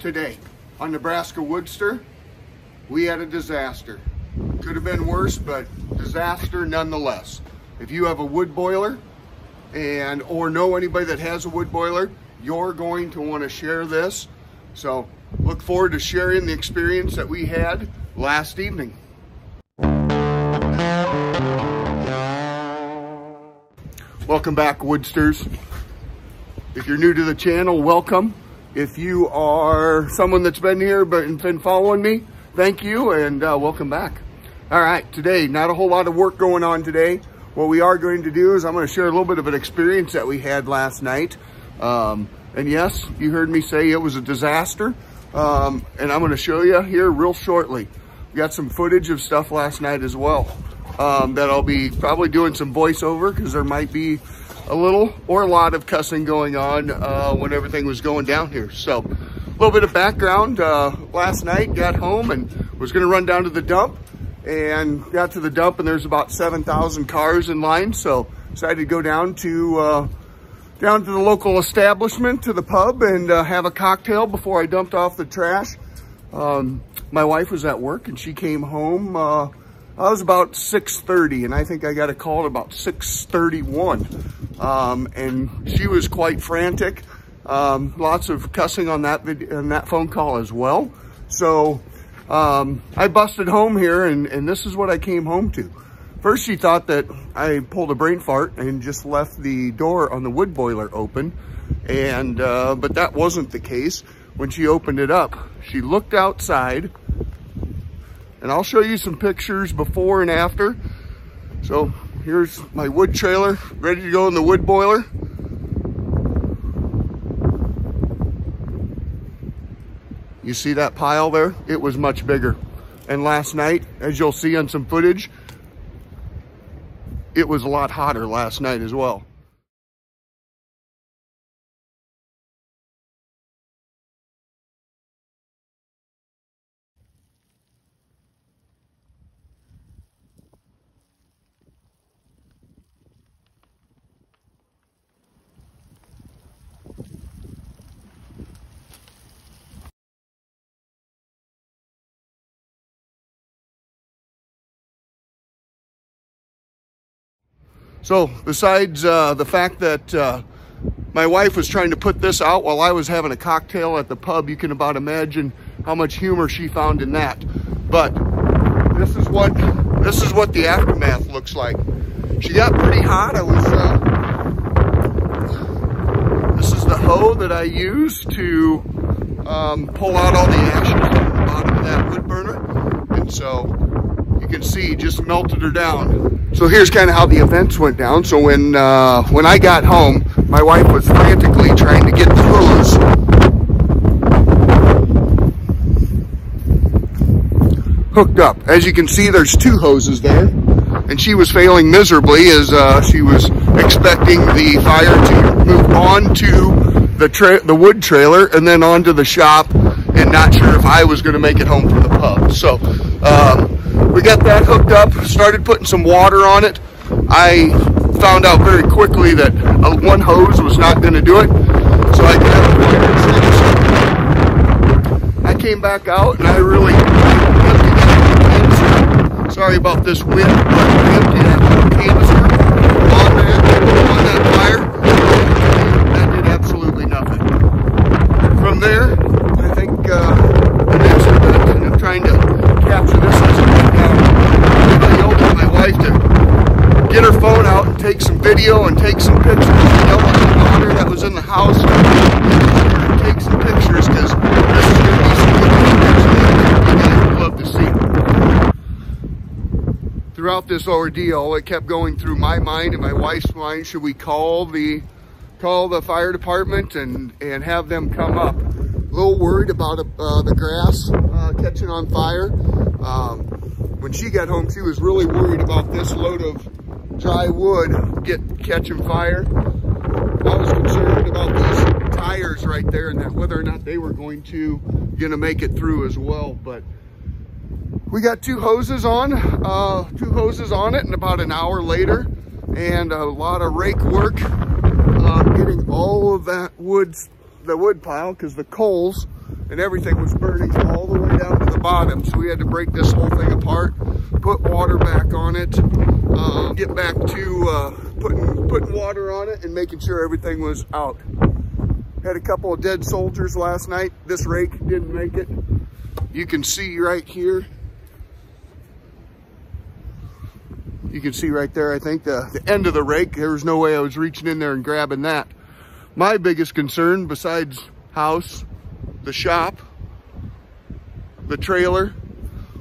today on Nebraska WoodSTR, we had a disaster. Could have been worse, but disaster nonetheless. If you have a wood boiler and or know anybody that has a wood boiler, you're going to want to share this. So look forward to sharing the experience that we had last evening. Welcome back, Woodsters. If you're new to the channel, welcome. If you are someone that's been here but been following me, thank you and uh, welcome back. All right, today, not a whole lot of work going on today. What we are going to do is I'm going to share a little bit of an experience that we had last night. Um, and yes, you heard me say it was a disaster. Um, and I'm going to show you here real shortly. We got some footage of stuff last night as well um, that I'll be probably doing some voiceover because there might be a little or a lot of cussing going on uh, when everything was going down here. So a little bit of background. Uh, last night got home and was going to run down to the dump and got to the dump and there's about 7,000 cars in line. So decided to go down to uh, down to the local establishment, to the pub and uh, have a cocktail before I dumped off the trash. Um, my wife was at work and she came home uh, I was about 6.30 and I think I got a call at about 6.31 um, and she was quite frantic. Um, lots of cussing on that video, on that phone call as well. So um, I busted home here and, and this is what I came home to. First she thought that I pulled a brain fart and just left the door on the wood boiler open and uh, but that wasn't the case. When she opened it up, she looked outside and I'll show you some pictures before and after. So here's my wood trailer ready to go in the wood boiler. You see that pile there? It was much bigger. And last night, as you'll see on some footage, it was a lot hotter last night as well. So besides uh, the fact that uh, my wife was trying to put this out while I was having a cocktail at the pub, you can about imagine how much humor she found in that. But this is what this is what the aftermath looks like. She got pretty hot. I was. Uh, this is the hoe that I used to um, pull out all the ashes from the bottom of that wood burner, and so you can see just melted her down. So here's kind of how the events went down. So when uh, when I got home, my wife was frantically trying to get the hose hooked up. As you can see, there's two hoses there, and she was failing miserably as uh, she was expecting the fire to move on to the the wood trailer and then onto the shop, and not sure if I was going to make it home from the pub. So. Um, we got that hooked up, started putting some water on it. I found out very quickly that uh, one hose was not going to do it, so I I came back out and I really sorry about this wind, but emptied that canister on that, on that fire. That did absolutely nothing. From there, I think uh, the next event, and I'm trying to capture this wife to get her phone out and take some video and take some pictures. Yell at the daughter that was in the house and take some pictures because this is going to be some good pictures you guys would love to see. Throughout ordeal, it kept going through my mind and my wife's mind. Should we call the call the fire department and and have them come up? A little worried about uh, the grass uh, catching on fire. Um, when she got home, she was really worried about this load of dry wood get catching fire. I was concerned about these tires right there and that whether or not they were going to gonna make it through as well. But we got two hoses on, uh, two hoses on it, and about an hour later, and a lot of rake work, uh, getting all of that wood, the wood pile, because the coals and everything was burning all the way down to the bottom. So we had to break this whole thing apart, put water back on it, uh, get back to uh, putting, putting water on it and making sure everything was out. Had a couple of dead soldiers last night. This rake didn't make it. You can see right here. You can see right there, I think, the, the end of the rake. There was no way I was reaching in there and grabbing that. My biggest concern, besides house, the shop, the trailer,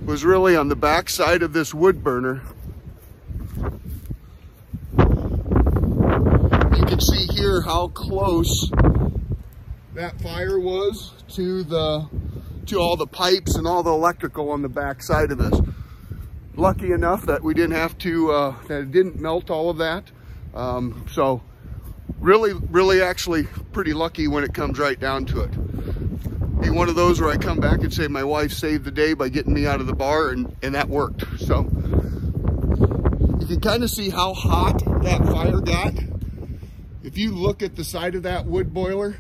was really on the back side of this wood burner. You can see here how close that fire was to the to all the pipes and all the electrical on the back side of this. Lucky enough that we didn't have to, uh, that it didn't melt all of that. Um, so really, really actually pretty lucky when it comes right down to it be one of those where I come back and say my wife saved the day by getting me out of the bar and, and that worked. So you can kind of see how hot that fire got. If you look at the side of that wood boiler,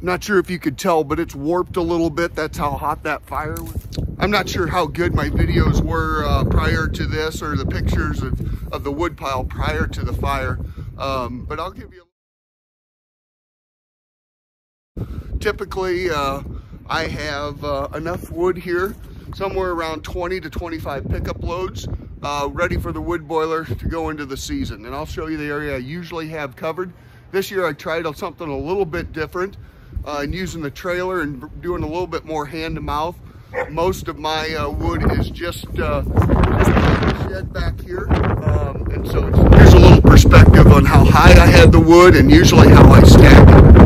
not sure if you could tell, but it's warped a little bit. That's how hot that fire was. I'm not sure how good my videos were uh, prior to this or the pictures of, of the wood pile prior to the fire, um, but I'll give you Typically, uh, I have uh, enough wood here, somewhere around 20 to 25 pickup loads, uh, ready for the wood boiler to go into the season. And I'll show you the area I usually have covered. This year I tried something a little bit different uh, and using the trailer and doing a little bit more hand to mouth. Most of my uh, wood is just, uh, shed back here. Um, and so here's a little perspective on how high I had the wood and usually how I stack it.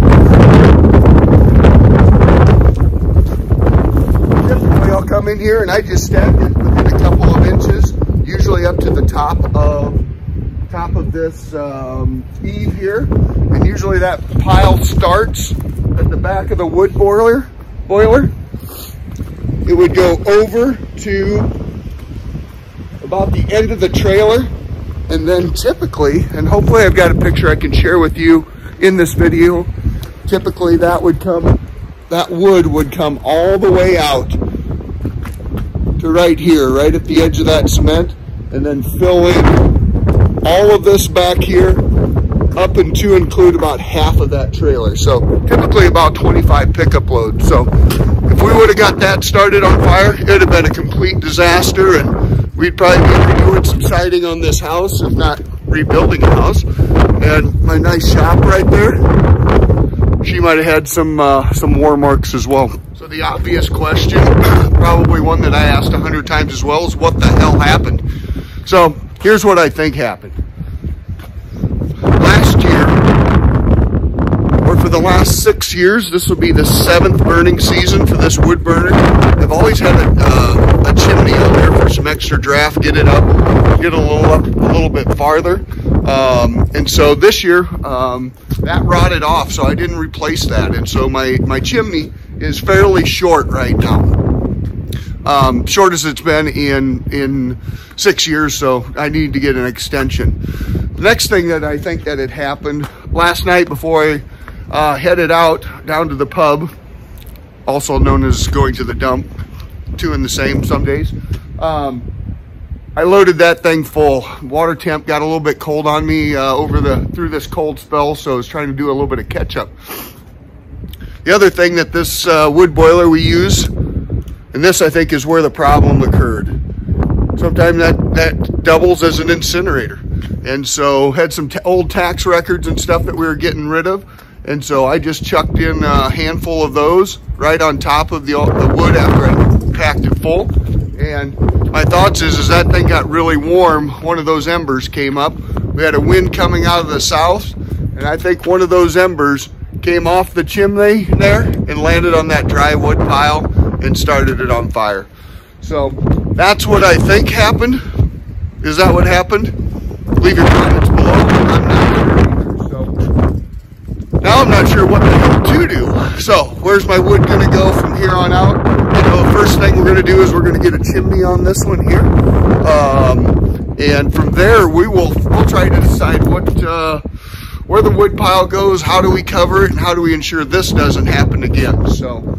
I'll come in here and I just stack it within a couple of inches, usually up to the top of top of this um, eave here. And usually that pile starts the back of the wood boiler. Boiler. It would go over to about the end of the trailer. And then typically, and hopefully I've got a picture I can share with you in this video. Typically that would come, that wood would come all the way out to right here, right at the edge of that cement, and then fill in all of this back here up and to include about half of that trailer. So typically about 25 pickup loads. So if we would have got that started on fire, it would have been a complete disaster and we'd probably be redoing some siding on this house, if not rebuilding a house. And my nice shop right there, she might have had some uh, some war marks as well. So the obvious question, probably one that I asked a hundred times as well, is what the hell happened? So here's what I think happened. Last year, or for the last six years, this will be the seventh burning season for this wood burner. I've always had a, uh, a chimney on there for some extra draft, get it up, get a little up a little bit farther. Um, and so this year, um, that rotted off, so I didn't replace that. And so my, my chimney is fairly short right now. Um, short as it's been in in six years, so I need to get an extension. Next thing that I think that had happened last night before I uh, headed out down to the pub, also known as going to the dump, two in the same some days. Um, I loaded that thing full. Water temp got a little bit cold on me uh, over the through this cold spell, so I was trying to do a little bit of catch up. The other thing that this uh, wood boiler we use, and this I think is where the problem occurred. Sometimes that, that doubles as an incinerator. And so had some old tax records and stuff that we were getting rid of. And so I just chucked in a handful of those right on top of the, the wood after I packed it full. And my thoughts is, as that thing got really warm, one of those embers came up. We had a wind coming out of the south, and I think one of those embers came off the chimney there and landed on that dry wood pile and started it on fire. So that's what I think happened. Is that what happened? Leave your comments below. I'm not. So now I'm not sure what the hell to do. So where's my wood gonna go from here on out? You know, the first thing we're gonna do is we're gonna get a chimney on this one here. Um, and from there we will we'll try to decide what uh, where the wood pile goes, how do we cover it, and how do we ensure this doesn't happen again. So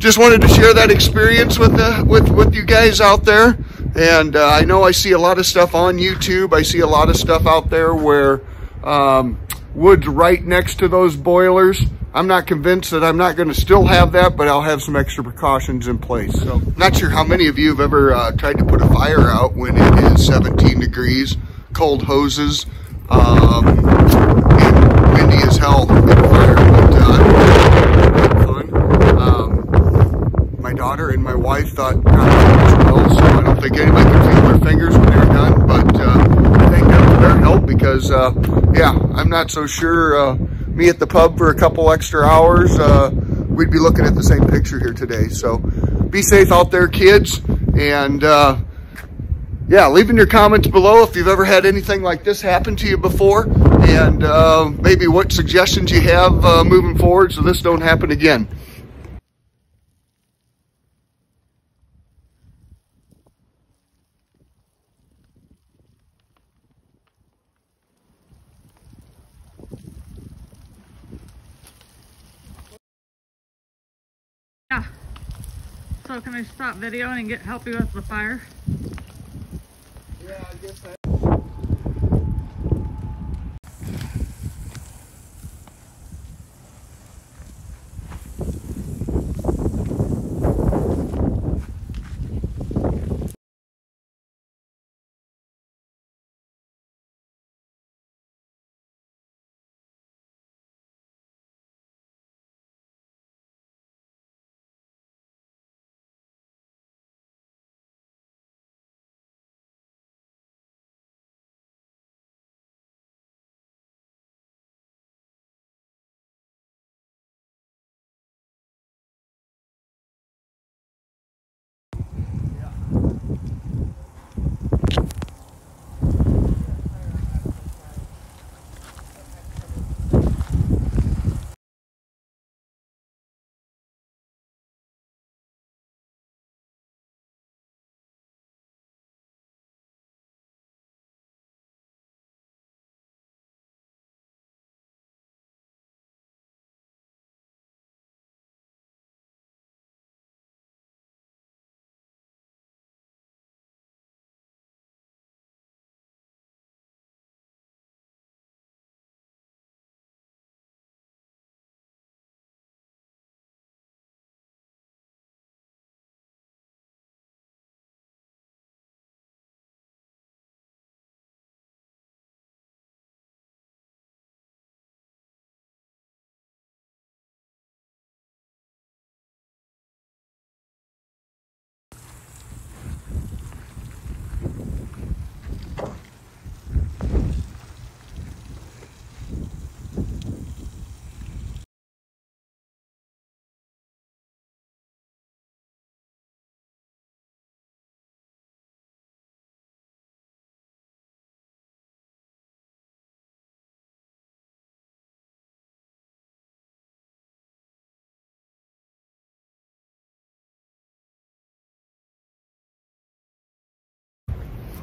just wanted to share that experience with the, with, with you guys out there. And uh, I know I see a lot of stuff on YouTube. I see a lot of stuff out there where um, wood's right next to those boilers. I'm not convinced that I'm not going to still have that, but I'll have some extra precautions in place. So, not sure how many of you have ever uh, tried to put a fire out when it is 17 degrees, cold hoses, um, and windy as hell uh, fun. Um, my daughter and my wife thought not well, so Don't think anybody can feel their fingers when they're done. But uh, I think that was their help because, uh, yeah, I'm not so sure uh, me at the pub for a couple extra hours, uh, we'd be looking at the same picture here today. So be safe out there, kids. And uh, yeah, leave in your comments below if you've ever had anything like this happen to you before and uh, maybe what suggestions you have moving forward so this don't happen again. Yeah. So can I stop videoing and get help you with the fire? Yeah, I guess that.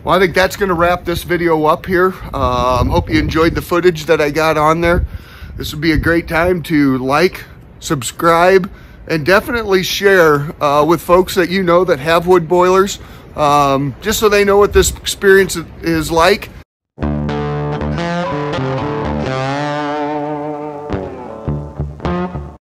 Well, I think that's going to wrap this video up here. Um, hope you enjoyed the footage that I got on there. This would be a great time to like, subscribe, and definitely share uh, with folks that you know that have wood boilers, um, just so they know what this experience is like